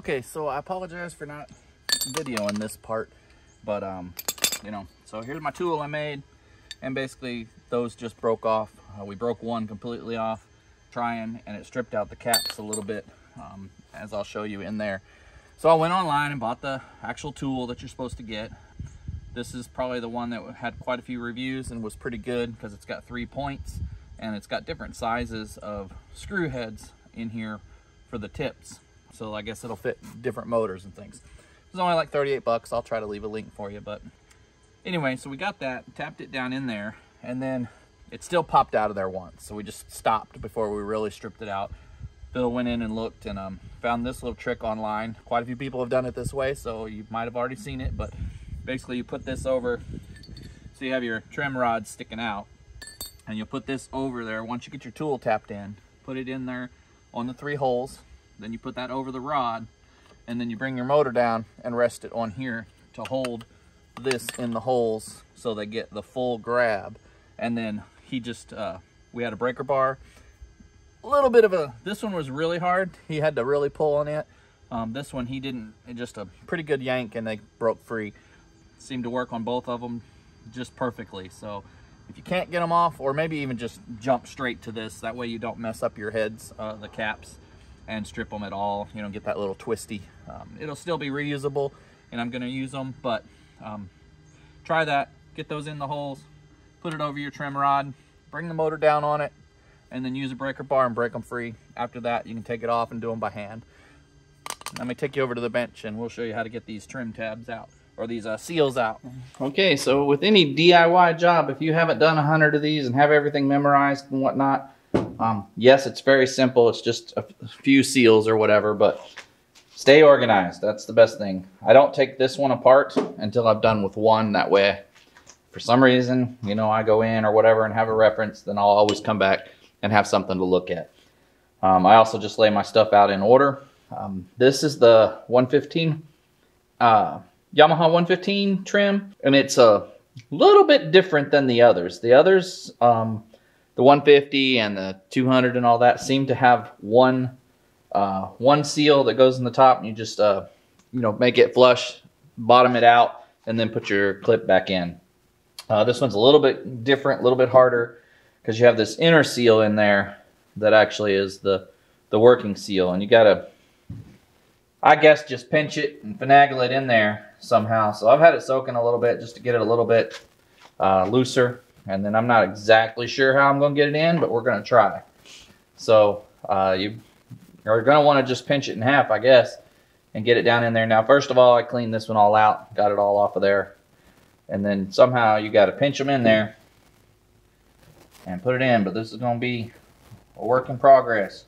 Okay, so I apologize for not videoing this part, but um, you know, so here's my tool I made, and basically those just broke off. Uh, we broke one completely off trying, and it stripped out the caps a little bit, um, as I'll show you in there. So I went online and bought the actual tool that you're supposed to get. This is probably the one that had quite a few reviews and was pretty good because it's got three points and it's got different sizes of screw heads in here for the tips. So I guess it'll fit different motors and things. It's only like 38 bucks. I'll try to leave a link for you. But anyway, so we got that, tapped it down in there, and then it still popped out of there once. So we just stopped before we really stripped it out. Bill went in and looked and um, found this little trick online. Quite a few people have done it this way, so you might have already seen it, but basically you put this over, so you have your trim rod sticking out, and you'll put this over there. Once you get your tool tapped in, put it in there on the three holes, then you put that over the rod, and then you bring your motor down and rest it on here to hold this in the holes so they get the full grab. And then he just, uh, we had a breaker bar, a little bit of a, this one was really hard. He had to really pull on it. Um, this one, he didn't, just a pretty good yank and they broke free. Seemed to work on both of them just perfectly. So if you can't get them off, or maybe even just jump straight to this, that way you don't mess up your heads, uh, the caps, and strip them at all. You know, get that little twisty. Um, it'll still be reusable, and I'm gonna use them, but um, try that. Get those in the holes, put it over your trim rod, bring the motor down on it, and then use a breaker bar and break them free. After that, you can take it off and do them by hand. Let me take you over to the bench and we'll show you how to get these trim tabs out or these uh, seals out. Okay, so with any DIY job, if you haven't done a hundred of these and have everything memorized and whatnot, um, yes, it's very simple. It's just a few seals or whatever, but stay organized. That's the best thing. I don't take this one apart until I've done with one. That way, for some reason, you know, I go in or whatever and have a reference, then I'll always come back and have something to look at. Um, I also just lay my stuff out in order. Um, this is the 115 uh, Yamaha 115 trim, and it's a little bit different than the others. The others, um, the 150 and the 200 and all that, seem to have one uh, one seal that goes in the top, and you just uh, you know make it flush, bottom it out, and then put your clip back in. Uh, this one's a little bit different, a little bit harder because you have this inner seal in there that actually is the the working seal and you gotta I guess just pinch it and finagle it in there somehow so I've had it soaking a little bit just to get it a little bit uh, looser and then I'm not exactly sure how I'm gonna get it in but we're gonna try so uh, you are gonna want to just pinch it in half I guess and get it down in there now first of all I cleaned this one all out got it all off of there and then somehow you got to pinch them in there and put it in, but this is going to be a work in progress.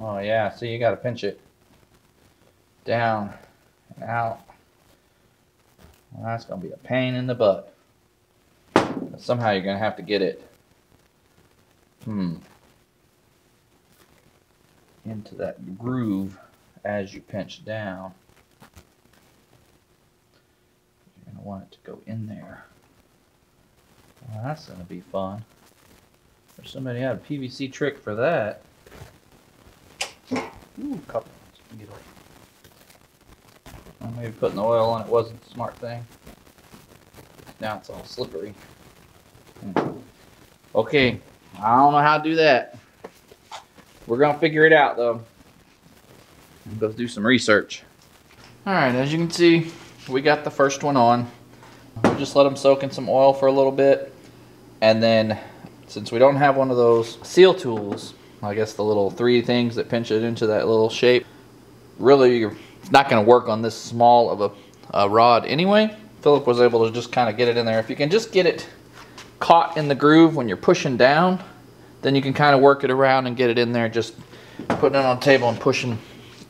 Oh yeah, see you got to pinch it down and out. That's going to be a pain in the butt. But somehow you're going to have to get it hmm, into that groove as you pinch down. You're going to want it to go in there. Well, that's going to be fun. If somebody had a PVC trick for that. Ooh, couple. Well, maybe putting the oil on it wasn't a smart thing. Now it's all slippery. Hmm. Okay, I don't know how to do that. We're to figure it out though. Go do some research. Alright, as you can see, we got the first one on. We'll just let them soak in some oil for a little bit. And then, since we don't have one of those seal tools, I guess the little three things that pinch it into that little shape, really it's not going to work on this small of a, a rod anyway. Philip was able to just kind of get it in there. If you can just get it caught in the groove when you're pushing down, then you can kind of work it around and get it in there just putting it on the table and pushing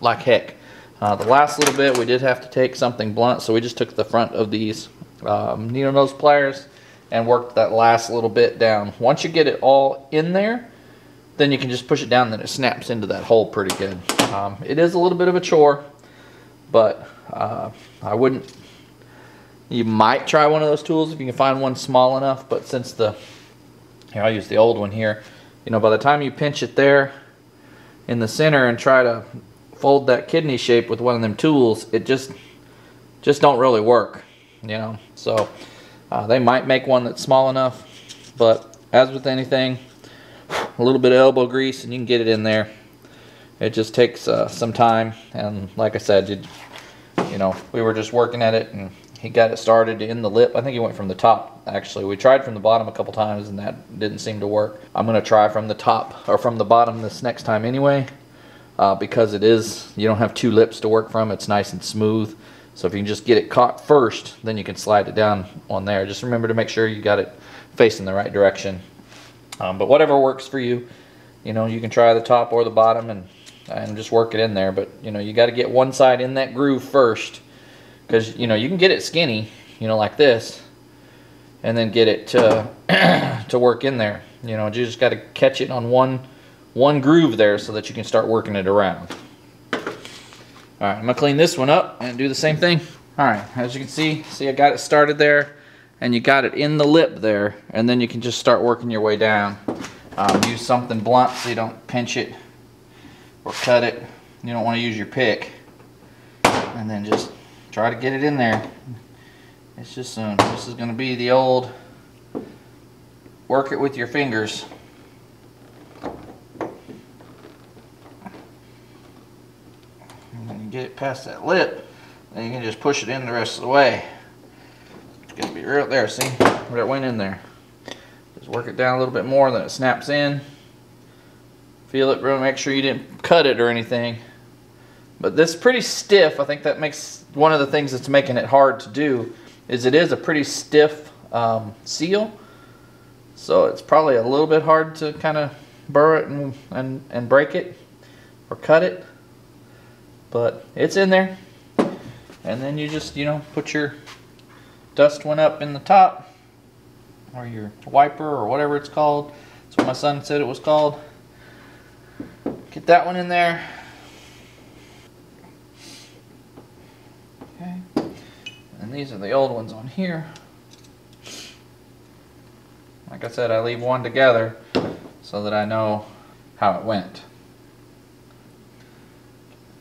like heck. Uh, the last little bit we did have to take something blunt so we just took the front of these um, needle nose pliers and work that last little bit down. Once you get it all in there, then you can just push it down, then it snaps into that hole pretty good. Um, it is a little bit of a chore, but uh, I wouldn't, you might try one of those tools if you can find one small enough, but since the, here I'll use the old one here, you know, by the time you pinch it there, in the center and try to fold that kidney shape with one of them tools, it just just don't really work, you know. So uh, they might make one that's small enough, but as with anything, a little bit of elbow grease and you can get it in there. It just takes uh, some time, and like I said, you, you know, we were just working at it and he got it started in the lip. I think he went from the top, actually. We tried from the bottom a couple times and that didn't seem to work. I'm going to try from the top or from the bottom this next time anyway. Uh, because it is, you don't have two lips to work from. It's nice and smooth. So if you can just get it caught first, then you can slide it down on there. Just remember to make sure you got it facing the right direction. Um, but whatever works for you, you know, you can try the top or the bottom and, and just work it in there. But, you know, you got to get one side in that groove first because you know you can get it skinny you know like this and then get it to to work in there. You know you just got to catch it on one one groove there so that you can start working it around. All right I'm gonna clean this one up and do the same thing. All right as you can see see I got it started there and you got it in the lip there and then you can just start working your way down. Um, use something blunt so you don't pinch it or cut it you don't want to use your pick and then just try to get it in there. It's just um, this is going to be the old work it with your fingers. And when you get it past that lip, then you can just push it in the rest of the way. It's going to be right there, see? Where it went in there. Just work it down a little bit more, then it snaps in. Feel it, bro. Make sure you didn't cut it or anything. But this is pretty stiff. I think that makes one of the things that's making it hard to do is it is a pretty stiff um, seal. So it's probably a little bit hard to kind of burr it and, and, and break it or cut it. But it's in there. And then you just, you know, put your dust one up in the top or your wiper or whatever it's called. That's what my son said it was called. Get that one in there. Okay. And these are the old ones on here. Like I said, I leave one together so that I know how it went.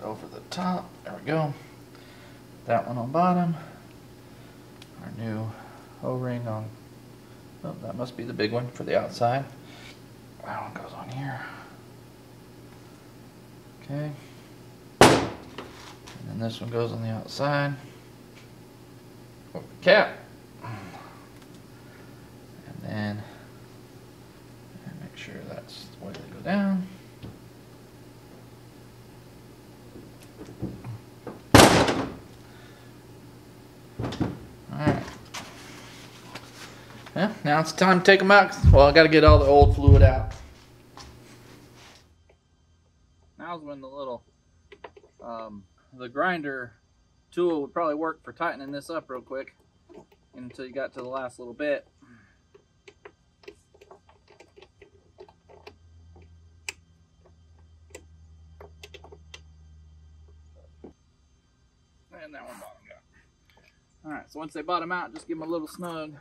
Over the top, there we go. That one on bottom. Our new O-ring on, oh, that must be the big one for the outside. That one goes on here. Okay. And then this one goes on the outside cap. And then and make sure that's the way they go down. Alright. Yeah, now it's time to take them out. Well, I got to get all the old fluid out. Now's when the little, um, the grinder tool would probably work for tightening this up real quick until you got to the last little bit. And that one bottomed out. Alright, so once they bottom out, just give them a little snug.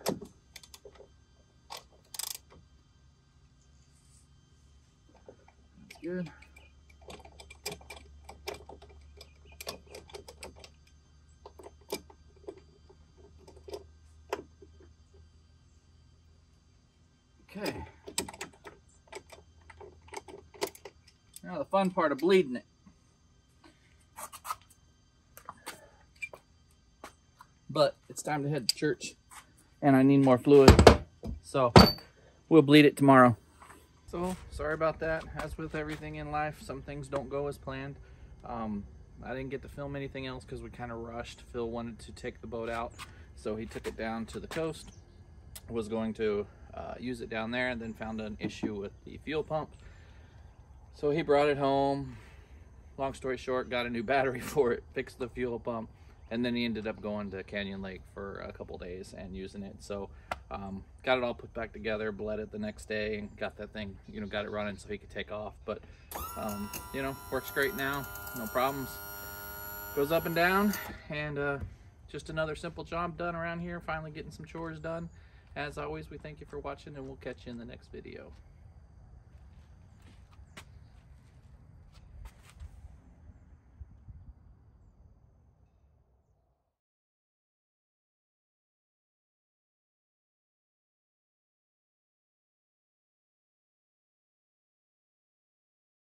Good. Okay. Now the fun part of bleeding it. But it's time to head to church and I need more fluid. So we'll bleed it tomorrow. So sorry about that. As with everything in life, some things don't go as planned. Um, I didn't get to film anything else because we kind of rushed. Phil wanted to take the boat out, so he took it down to the coast. Was going to uh, use it down there and then found an issue with the fuel pump. So he brought it home. Long story short, got a new battery for it, fixed the fuel pump, and then he ended up going to Canyon Lake for a couple days and using it. So um, got it all put back together, bled it the next day, and got that thing, you know, got it running so he could take off. But, um, you know, works great now, no problems. Goes up and down, and uh, just another simple job done around here, finally getting some chores done. As always, we thank you for watching and we'll catch you in the next video.